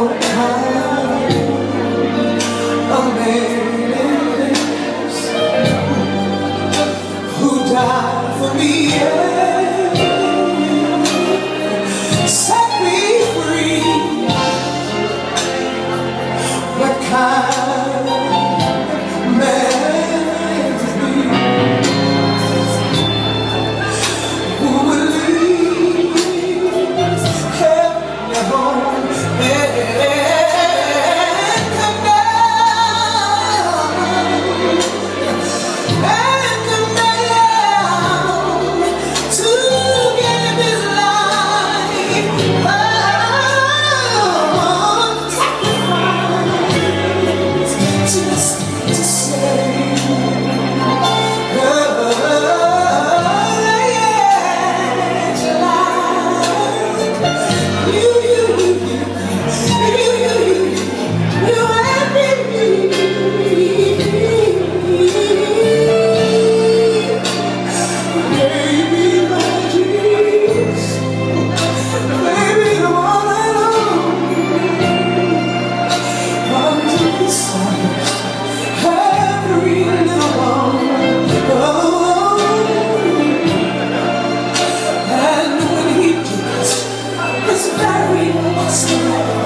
amor. you must know.